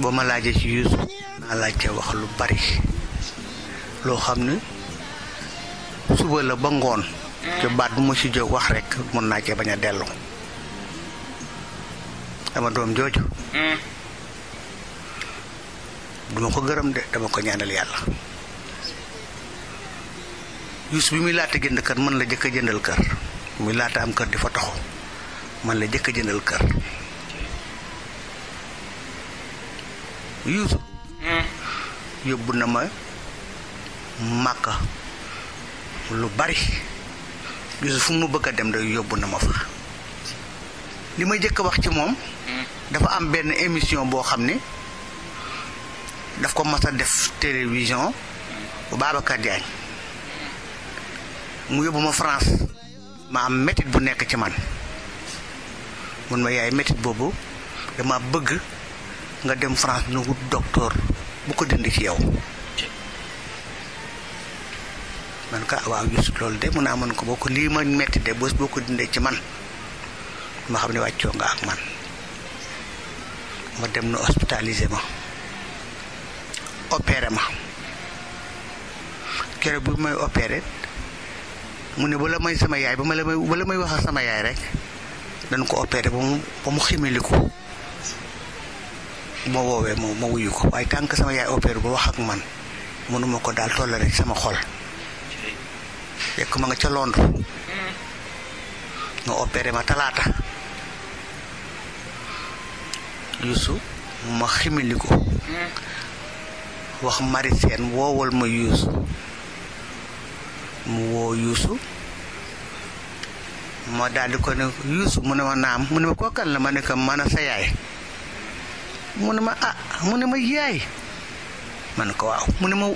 boo ma laajee ci Yuusuf naa laajte wax lu bari loo xam ne suba la ba ngoon te baat bu ma ci jóg wax rek mën naa cee bañ a dellu dama doom jooju duma ko gërëm de dama ko ñaanal yàlla Yuusuf bi muy laata jënd kër man la jëkk a jëndal kër muy laata am kër di fa taxu man la jëkk a jëndal kër Yuusuf hmm. yóbbu na ma Màkka lu bari Yuusuf fu mu bëgg a dem da yóbbu na ma fa li ma jëkk a wax ci moom hmm. dafa am benn émission boo xam ne daf ko mas a def télévision Babacar Diagne mu yóbbu ma France ma am métit bu nekk ci man mun ma yaay métit boobu dama bëgg nga dem France nu wut docteur bu ko dindi ci yow man ko ah, waaw Youssou loolu de mun naa mën ko boo ko lii ma metti de bés boo ko dindee ci man ma xam ne wàccoo nga ak man ma dem na hospitalisé ma opéré ma keroog bi may opéré mu ne bala may sama yaay ba ma la may bala may wax ak sama yaay rek dañ ko opéré ba mu ba mu ximiliku ma woowee ma ma wuyu ko waaye tànk sama yaay opéré ba wax ak man mënuma ko daal toll rek sama xol fekk ma nga ca Londres ñu opéré ma talaata yuusu ma ximili ko wax mari seen woowal ma yuusu mu woo yuusu ma daal di ko ne yuusu mu ne ma naam mu ne ma kookan la ma ne ko man a sa yaay mu ne ma ah mu ne ma yaay ma ne ko waaw mu ne ma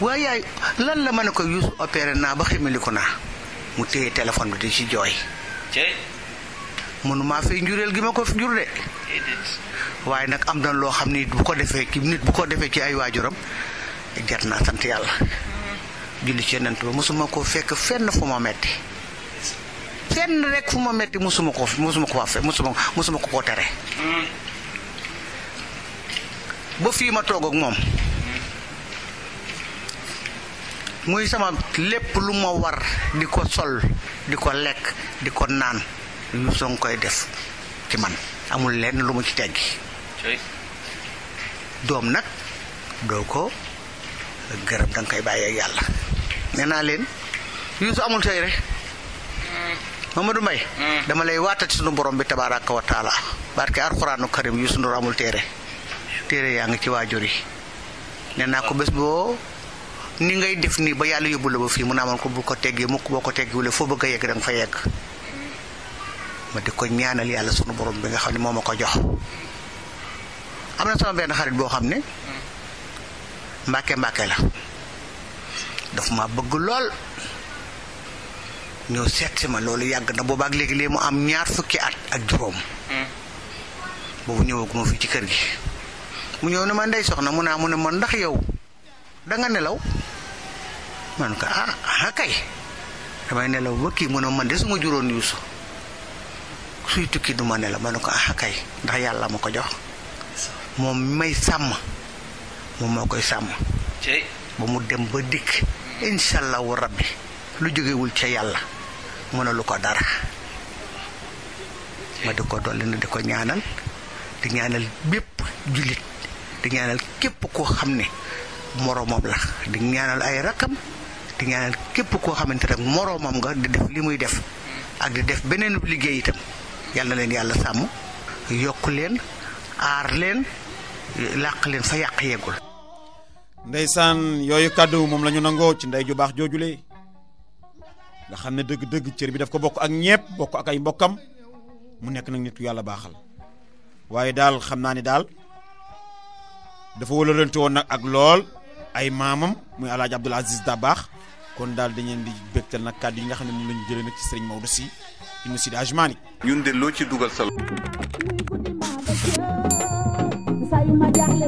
waa yaay lan la ma ne ko yuusu opéré naa ba ximiliku naa mu téye téléphone bi di ci jooy mënu maa fay njureel gi ma ko njur de waaye nag am na loo xam ni bu ko defee ci nit bu ko defee ci ay waajuram jar naa sant yàlla julli ci yonent ba mosuma koo fekk fenn fu ma metti fenn rek fu ma metti mosuma ko mosuma ko faa mosuma mosuma ko koo tere ba fii ma toog ak moom muy sama lépp lu ma war di ko sol di ko lekk di ko naan yu song koy def ci man amul lenn lu mu ci teggi doom nag doo ko gërëm danga koy bàyyi ak yàlla nee naa leen yuusu amul tey rek Mamadou Mbaye dama lay waatati sunu borom bi tabaaraka wa taala barke alxuraanu karim yuusu ndur amul téere téere yaa ngi ci waajur yi nee naa ko bés boo ni ngay def nii ba yàlla yóbbu la ba fii mu naa man ko bu ko teggee mukk boo ko teggiwule foo bëgg a yegg danga fa yegg ma di ko ñaanal yàlla sunu borom bi nga xam ne moo ma ko jox am na sama benn xarit boo xam ne mbàkke mbàkke la daf ma bëgg lool ñëw seet si ma loolu yàgg na boobaak léegi léegi mu am ñaar fukki at ak juróom hmm. boobu ñëwaguma fi ci kër gi mu ñëw ne ma ndey soxna mu naa mu ne man ndax yow da nga nelaw man ko ah ah kay damay nelaw ba kii mu ne man de su ma juróon yuusu suy tukki du ma nelaw ma ne ko ah kay ndax yàlla ma ko jox moom may sàmm moom moo koy sàmm ba mu dem ba dikk incha allahu rabbi lu jógewul ca yàlla mënalu ko dara ma di ko dolli na di ko ñaanal di ñaanal bépp jullit di ñaanal képp koo xam ne moroomam la di ñaanal ay rakkam di ñaanal képp koo xamante ne moroomam nga di def li muy def ak di def beneen liggéey itam yal na leen yàlla sàmm yokk leen aar leen làq leen fa yàq yeggul. ndeysaan yooyu kàddu moom la ñu nangoo ci ndey ju baax joojule nga xam ne dëgg-dëgg cër bi daf ko bokk ak ñépp bokk ak ay mbokkam mu nekk nag nit ku yàlla baaxal. waaye daal xam naa ni daal dafa wëlërante woon nag ak lool ay maamam muy alaaji Abdoul Aziz Dabakh kon daal dañ leen di bégtal nag kàddu yi nga xam ne moom la ñu jëlee nag ci sëriñ Maodo si ibnu Sidi Hadj Malick ñun de loo ci dugal sa